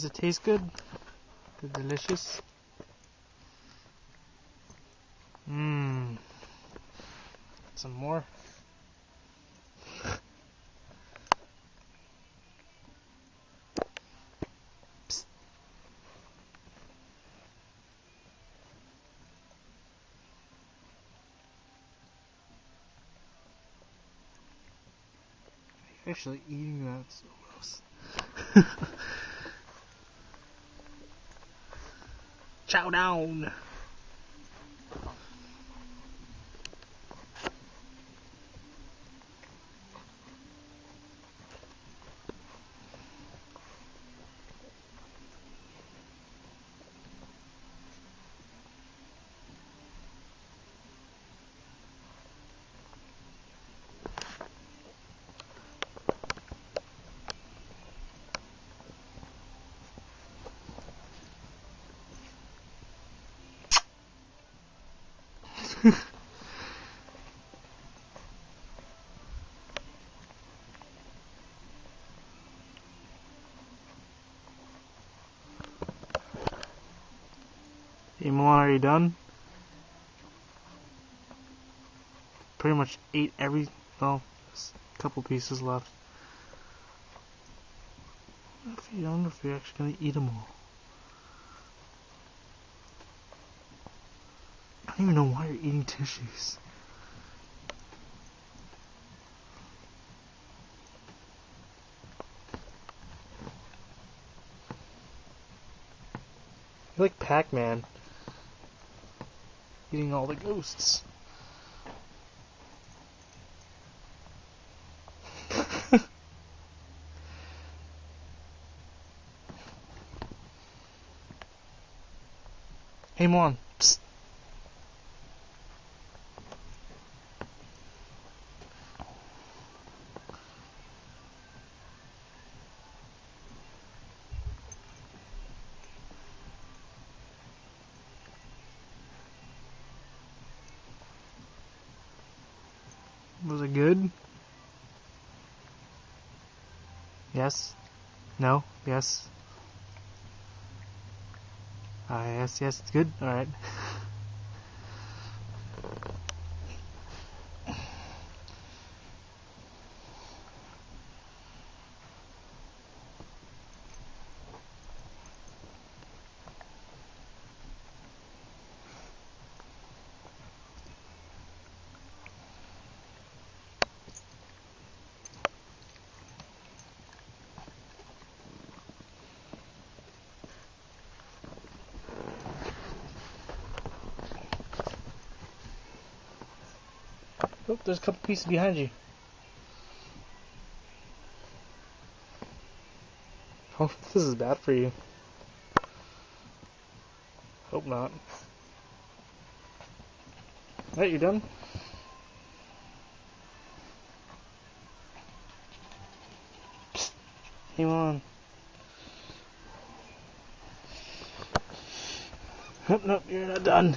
Does it taste good? Good, delicious. Mmm. Some more. Actually eating that so gross. Chow down. Hey Mulan, are you done? Pretty much ate every, well, couple pieces left. If you don't know if you're actually gonna eat them all. Don't even know why you're eating tissues. You're like Pac-Man. Eating all the ghosts. hey, Mon. Was it good? Yes? No? Yes? Uh, yes, yes, it's good? Alright. Oh, there's a couple pieces behind you. Oh, this is bad for you. Hope not. Alright, you done? Psst. Hang on. Nope, nope, you're not done.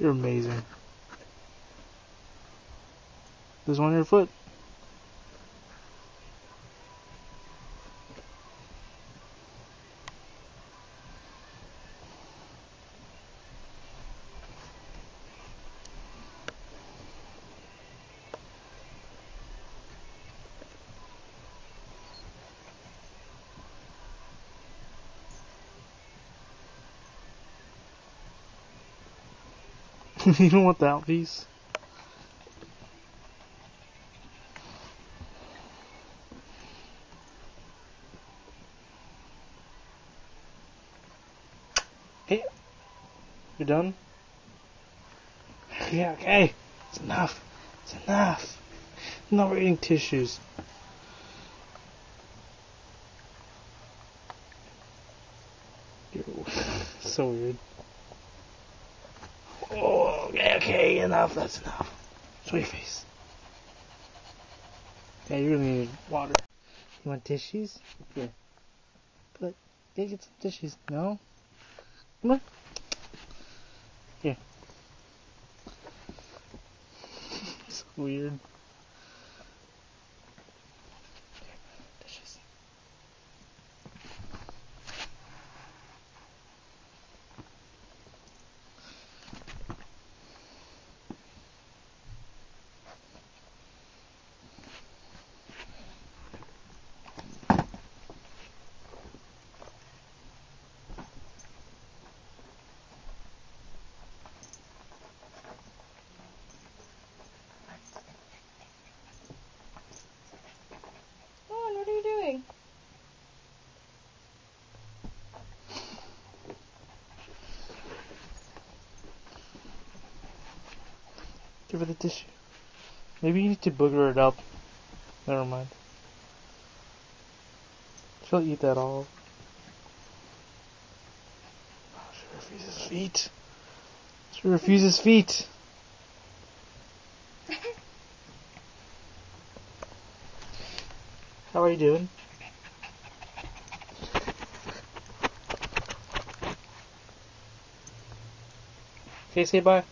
You're amazing. There's one on your foot. you don't want that piece? Hey, you done? Yeah, okay. It's enough. It's enough. No more eating tissues. So weird. Okay, enough, that's enough. Sweet face. Yeah, you're gonna need water. You want tissues? Yeah. But go get some tissues. No? Come on. Here. it's weird. Tissues. Ron, what are you doing? Give her the tissue. Maybe you need to booger it up. Never mind. She'll eat that all. Oh, she refuses feet. She refuses feet. How are you doing? Okay, say bye.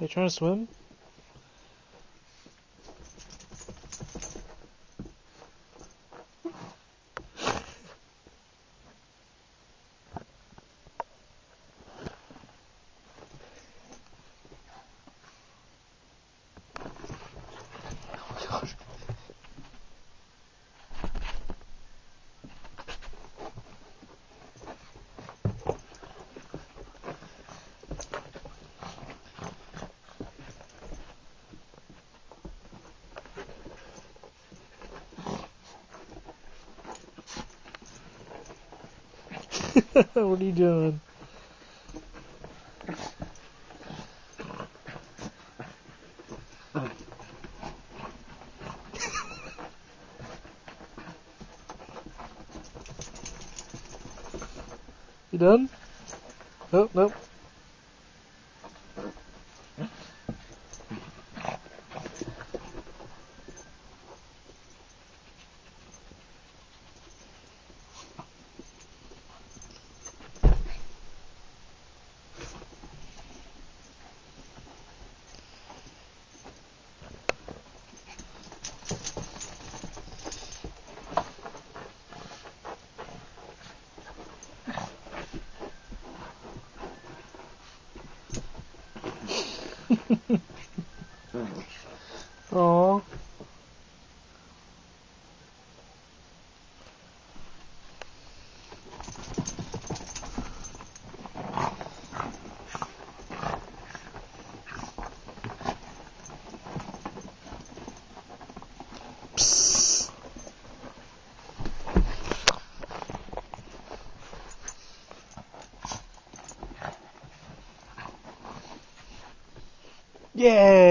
Are you trying to swim? what are you doing? You done? Nope, nope. Aww. Psst. Yay!